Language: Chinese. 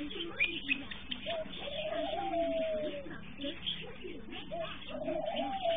你是我的眼，看遍大。